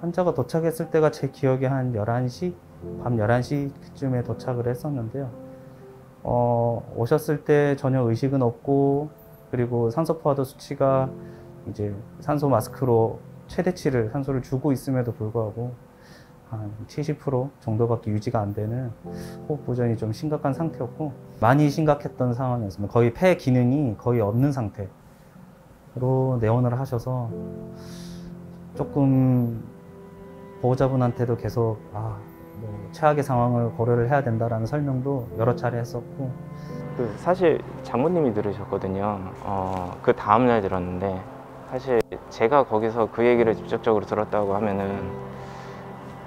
환자가 도착했을 때가 제 기억에 한 11시, 밤 11시쯤에 도착을 했었는데요. 어, 오셨을 때 전혀 의식은 없고, 그리고 산소 포화도 수치가 이제 산소 마스크로 최대치를 산소를 주고 있음에도 불구하고 한 70% 정도밖에 유지가 안 되는 호흡 부전이 좀 심각한 상태였고 많이 심각했던 상황이었습니다. 거의 폐 기능이 거의 없는 상태로 내원을 하셔서 조금 보호자분한테도 계속 아, 뭐 최악의 상황을 고려를 해야 된다라는 설명도 여러 차례 했었고 그 사실 장모님이 들으셨거든요. 어, 그 다음 날 들었는데 사실 제가 거기서 그 얘기를 직접적으로 들었다고 하면은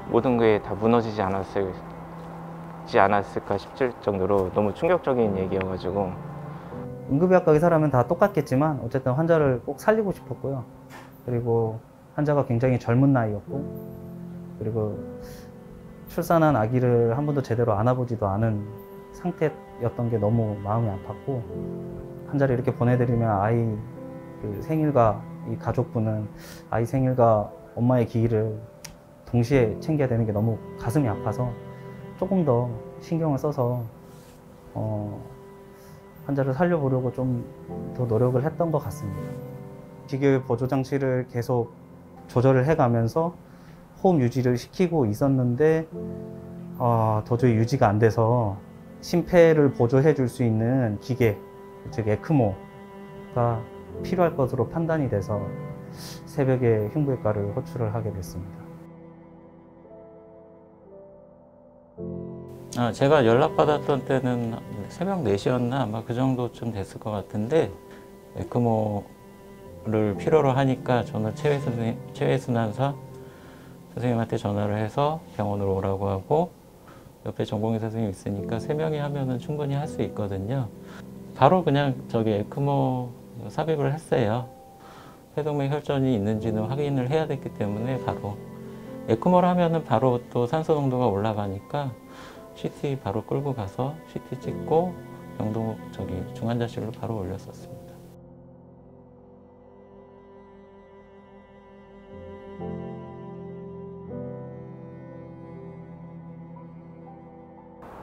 모든 게 다 무너지지 않았을지 않았을까 싶을 정도로 너무 충격적인 얘기여가지고 응급의학과 의사라면 다 똑같겠지만 어쨌든 환자를 꼭 살리고 싶었고요. 그리고 환자가 굉장히 젊은 나이였고 그리고 출산한 아기를 한 번도 제대로 안아보지도 않은 상태였던 게 너무 마음이 아팠고 환자를 이렇게 보내드리면 아이 그 생일과 이 가족분은 아이 생일과 엄마의 기일을 동시에 챙겨야 되는 게 너무 가슴이 아파서 조금 더 신경을 써서 어, 환자를 살려보려고 좀 더 노력을 했던 것 같습니다. 기계 보조 장치를 계속 조절을 해가면서 호흡 유지를 시키고 있었는데 어, 도저히 유지가 안 돼서 심폐를 보조해 줄 수 있는 기계, 즉 에크모가 필요할 것으로 판단이 돼서 새벽에 흉부외과를 호출을 하게 됐습니다. 아, 제가 연락받았던 때는 새벽 4시였나 아마 그 정도쯤 됐을 것 같은데 에크모를 필요로 하니까 저는 최외순, 최외순환사 선생님한테 전화를 해서 병원으로 오라고 하고 옆에 전공의사 선생님 있으니까 세 명이 하면은 충분히 할 수 있거든요. 바로 그냥 저기 에크모 삽입을 했어요. 폐동맥 혈전이 있는지는 확인을 해야 됐기 때문에 바로 에크모를 하면은 바로 또 산소 농도가 올라가니까 CT 바로 끌고 가서 CT 찍고 병동 저기 중환자실로 바로 올렸었습니다.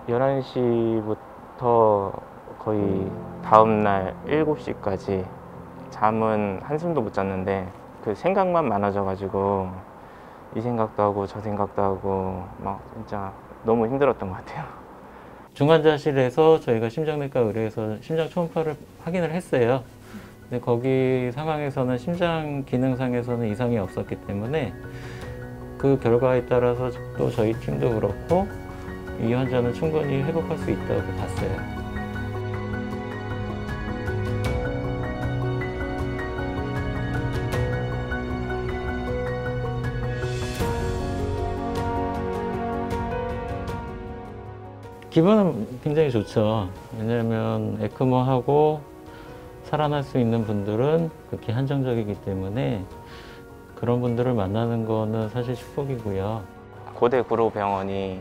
열한 시부터 거의 다음날 7시까지 잠은 한숨도 못 잤는데 그 생각만 많아져가지고 이 생각도 하고 저 생각도 하고 막 진짜 너무 힘들었던 것 같아요. 중환자실에서 저희가 심장내과 의뢰해서 심장 초음파를 확인을 했어요. 근데 거기 상황에서는 심장 기능상에서는 이상이 없었기 때문에 그 결과에 따라서 또 저희 팀도 그렇고 이 환자는 충분히 회복할 수 있다고 봤어요. 기분은 굉장히 좋죠. 왜냐하면 에크모하고 살아날 수 있는 분들은 극히 한정적이기 때문에 그런 분들을 만나는 거는 사실 축복이고요. 고대 구로병원이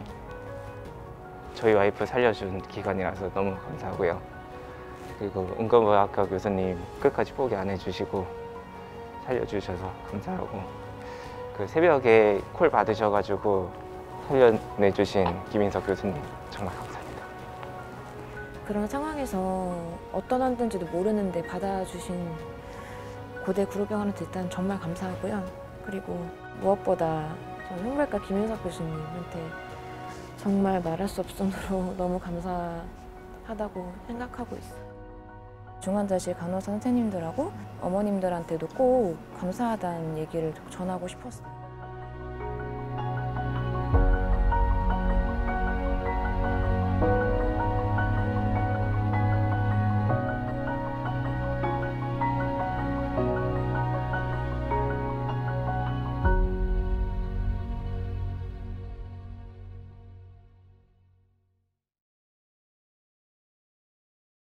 저희 와이프 살려준 기관이라서 너무 감사하고요. 그리고 응급의학과 교수님 끝까지 포기 안 해주시고 살려주셔서 감사하고 그 새벽에 콜 받으셔가지고 살려내주신 김인석 교수님 정말 감사합니다. 그런 상황에서 어떤 환자인지도 모르는데 받아주신 고대 구로병원한테 일단 정말 감사하고요. 그리고 무엇보다 저 흉부외과 김윤석 교수님한테 정말 말할 수 없을 정도로 너무 감사하다고 생각하고 있어요. 중환자실 간호사 선생님들하고 어머님들한테도 꼭 감사하다는 얘기를 전하고 싶었어요.